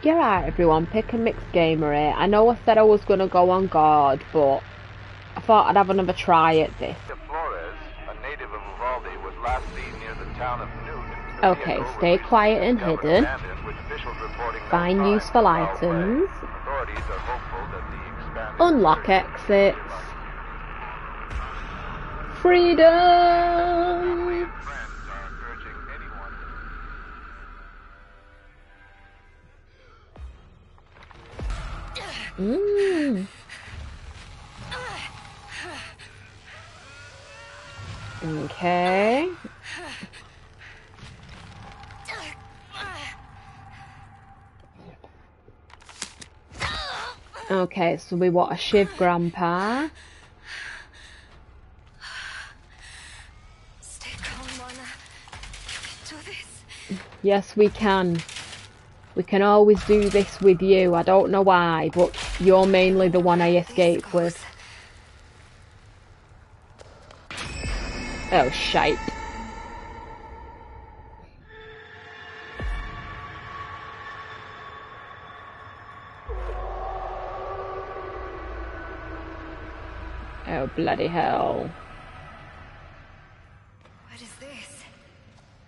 You're right, everyone. Pick and Mix Gamer here. I know I said I was going to go on guard, but I thought I'd have another try at this. Flores, a native of Uvalde, was last seen near the town of Newt. Okay, stay quiet and hidden. Find useful items. Unlock exits. Freedom! Mm. Okay. Okay, so we want a Shiv Grandpa. Stay calm, Lana. You can do this. Yes, we can. We can always do this with you. I don't know why, but you're mainly the one I escape with. Oh, shite. Oh, bloody hell. What is this?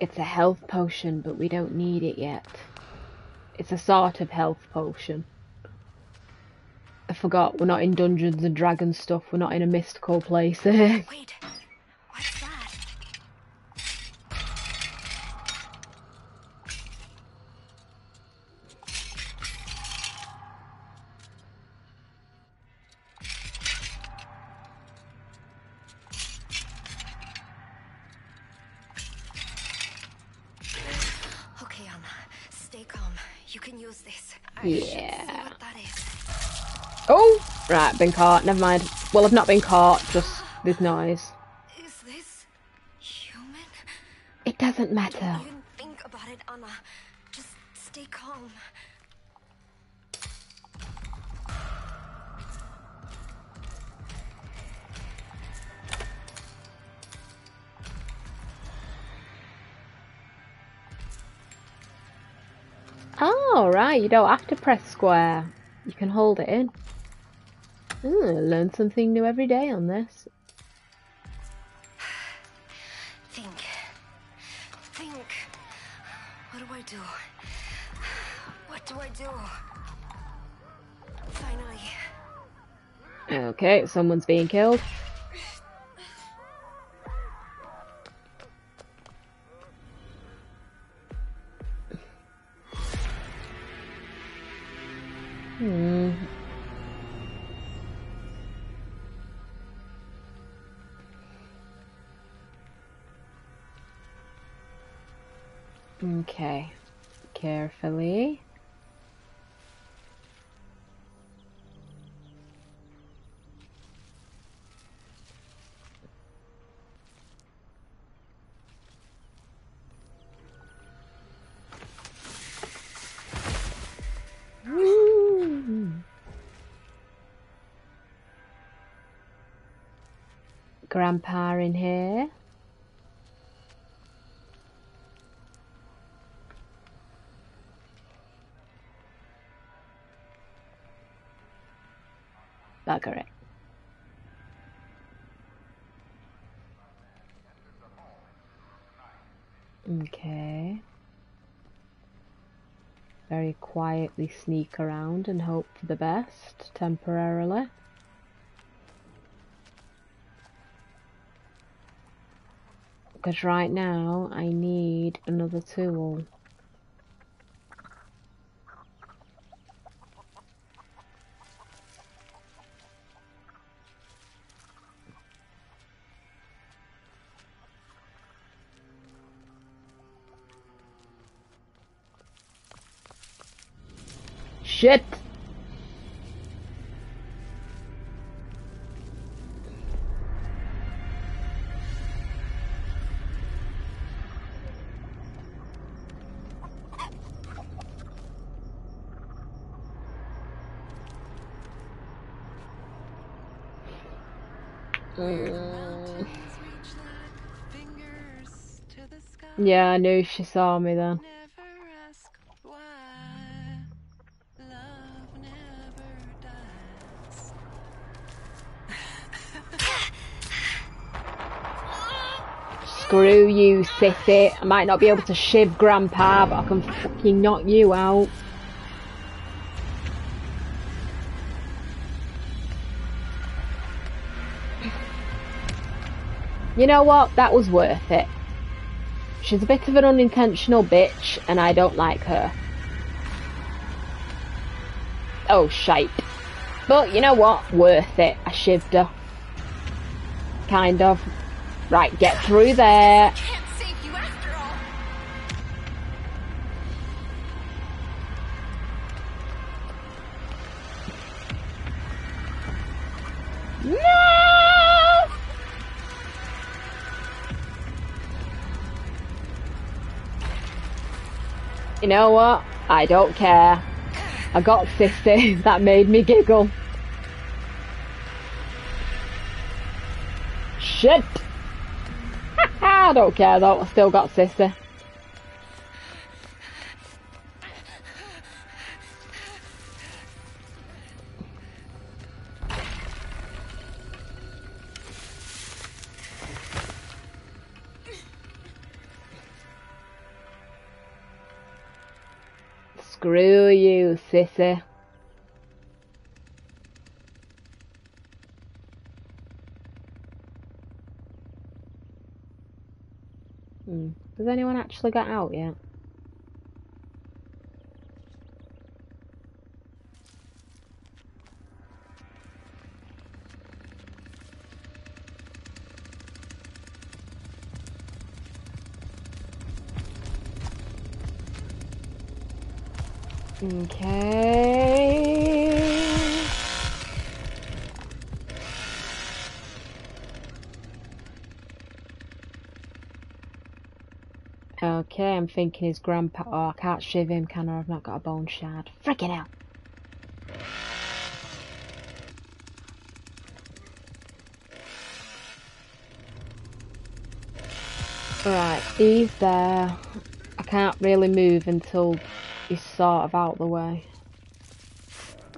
It's a health potion, but we don't need it yet. It's a sort of health potion. I forgot, we're not in Dungeons and Dragons stuff, we're not in a mystical place. Wait. Been caught, never mind. Well, I've not been caught, just this noise. Is this human? It doesn't matter. Even think about it, Ana. Just stay calm. Oh, right, you don't have to press square. You can hold it in. Mm, learn something new every day on this. Think. Think. What do I do? What do I do? Finally. Okay, someone's being killed. Carefully. Grandpa in here. Ah, Bugger it. Okay. Very quietly sneak around and hope for the best temporarily. Because right now I need another tool. Shit! Mm. Yeah, I knew she saw me then. Screw you, sissy. I might not be able to shiv Grandpa, but I can fucking knock you out. You know what? That was worth it. She's a bit of an unintentional bitch, and I don't like her. Oh, shite. But you know what? Worth it. I shivved her. Kind of. Right, get through there. You after all. No! You know what? I don't care. I got sissy. That made me giggle. Shit! I don't care though. I still got sissy. Screw you, sissy. Hmm. Has anyone actually got out yet? Okay. Okay, I'm thinking his grandpa. Oh, I can't shiv him, can I? I've not got a bone shard. Freaking hell. Right, he's there. I can't really move until he's sort of out the way.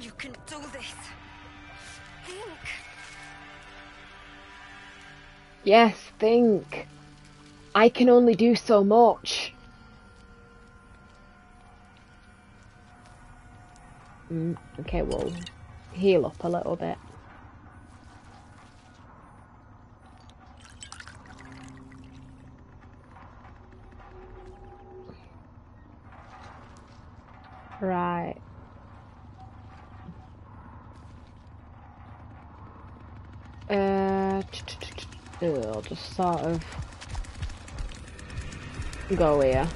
You can do this. Think. Yes, think. I can only do so much. Mm, okay, we'll heal up a little bit. Right. Uh, I'll just sort of go here.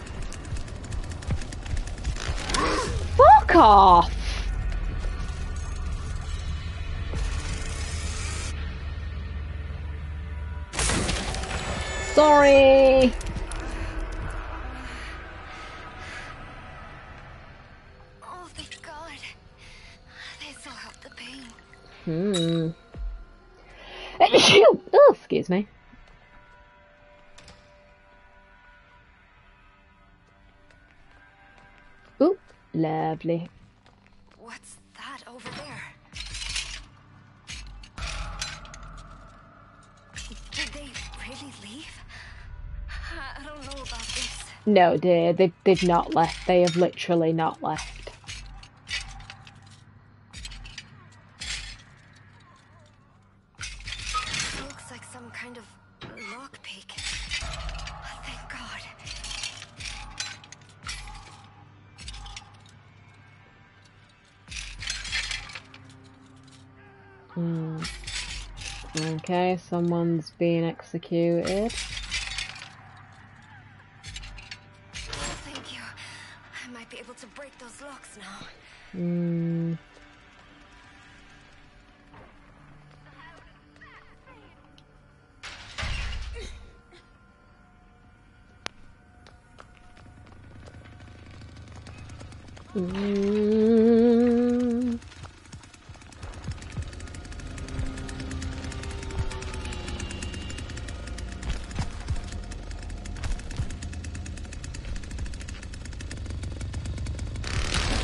Fuck off! Sorry! Oh, thank God. This will help the pain. Hmm. oh, excuse me. Ooh, lovely. No, dear, they've, they've not left. They have literally not left. Looks like some kind of lockpick. Thank God. Hmm. Okay, someone's being executed.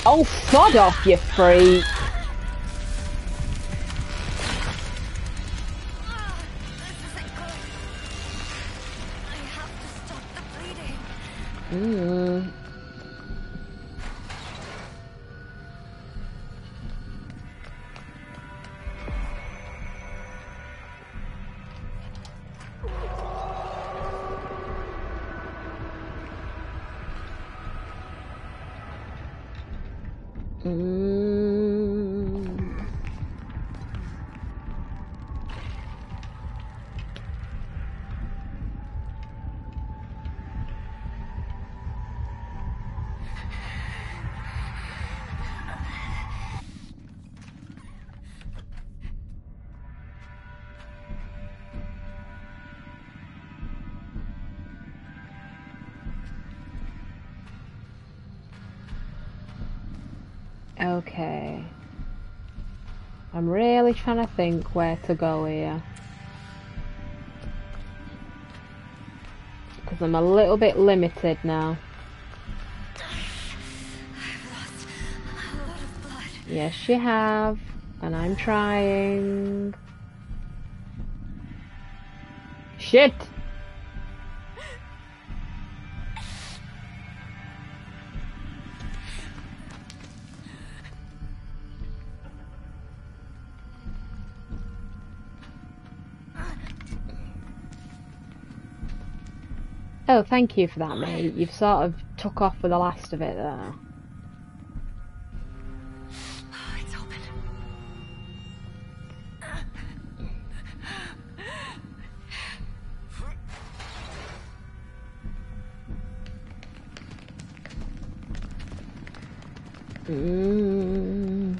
Oh, sod off, you freak! Mm. Okay. I'm really trying to think where to go here. Because I'm a little bit limited now. Yes, you have. And I'm trying. Shit! Oh, thank you for that, mate. You've sort of took off with the last of it there. It's open. Mm.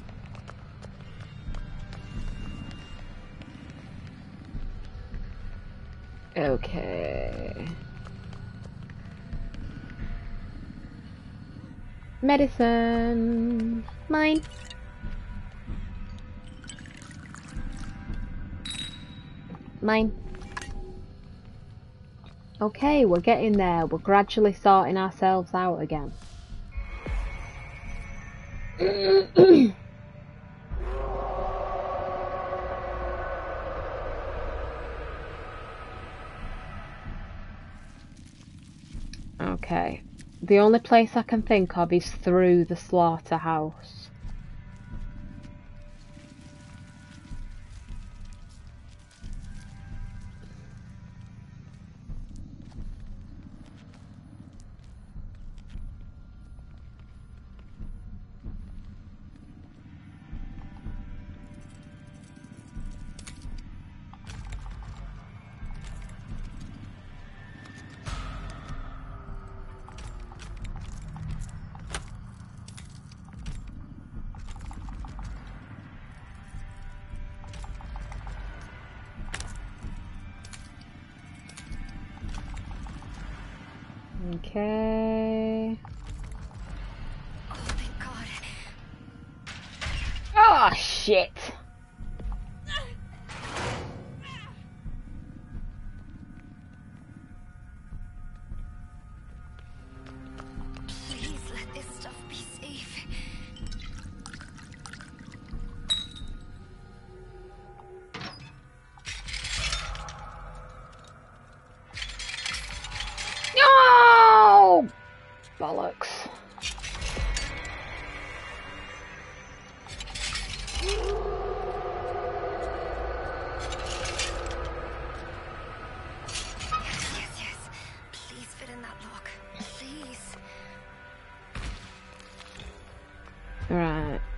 Okay. Medicine. Mine. Mine. Okay, we're getting there. We're gradually sorting ourselves out again. Okay. The only place I can think of is through the slaughterhouse. Okay. Oh, thank God. Oh shit.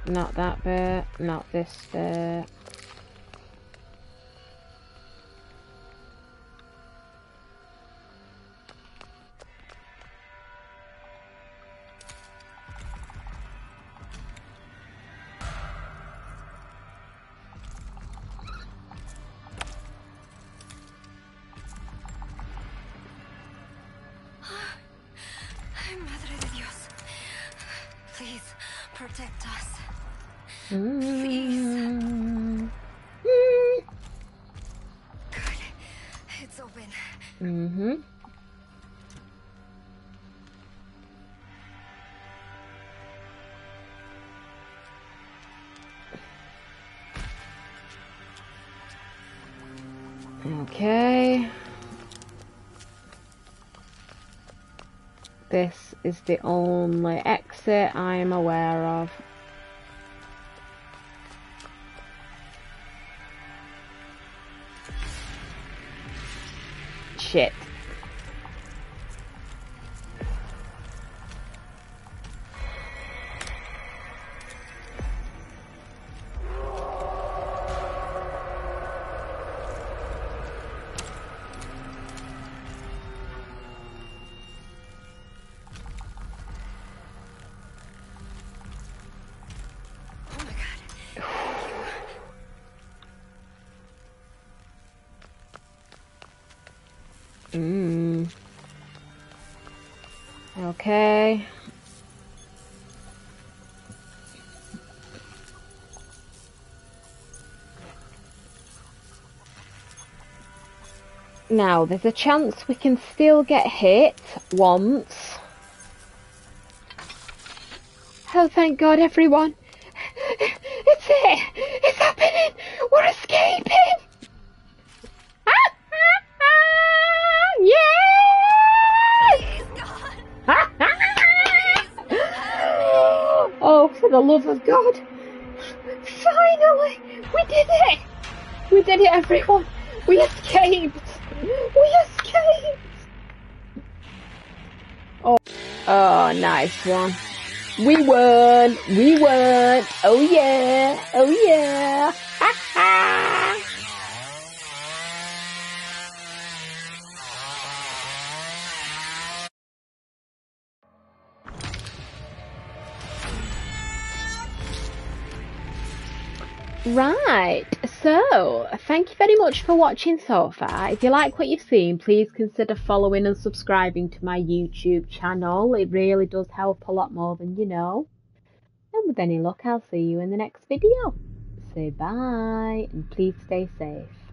Not that bit, not this bit. Protect us. Mm. Good. It's open. Mm-hmm. Okay. This is the only exit I am aware of. Shit. Mm. Okay. Now, there's a chance we can still get hit once. Oh, thank God, everyone. It's it. It's happening. We're escaping. Yes! oh, for the love of God. Finally! We did it! We did it, everyone! We escaped! We escaped! Oh, oh nice one. We won! We won! Oh yeah! Oh yeah! Right, so thank you very much for watching so far. If you like what you've seen, please consider following and subscribing to my YouTube channel. It really does help a lot more than you know. And with any luck, I'll see you in the next video. Say bye and please stay safe.